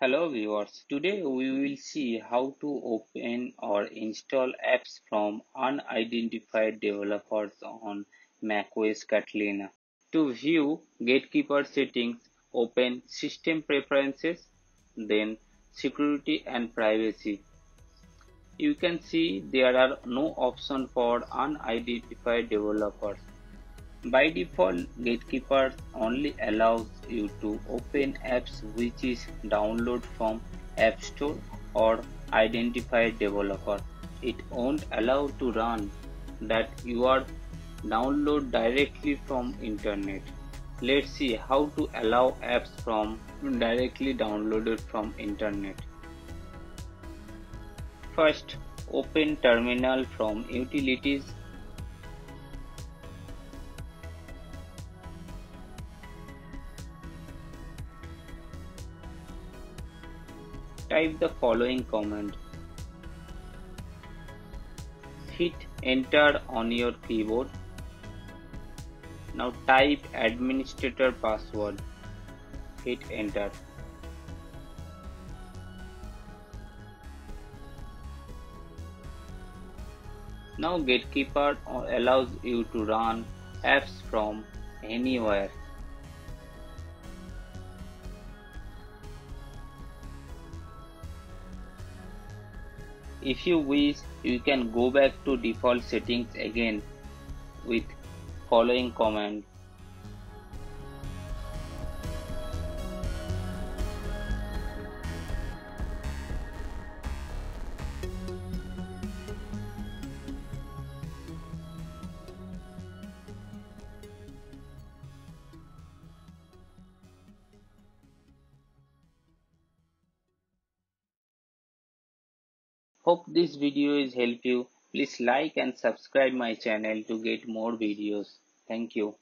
Hello viewers, today we will see how to open or install apps from unidentified developers on macOS Catalina. To view Gatekeeper settings, open System Preferences, then Security and Privacy. You can see there are no options for unidentified developers. By default, Gatekeeper only allows you to open apps which is download from App Store or identified developer. It won't allow to run that you are download directly from internet. Let's see how to allow apps from directly downloaded from internet. First, open terminal from utilities type the following command. Hit enter on your keyboard. Now type administrator password. Hit enter. Now Gatekeeper allows you to run apps from anywhere. If you wish, you can go back to default settings again with following command. Hope this video is help you. Please like and subscribe my channel to get more videos. Thank you.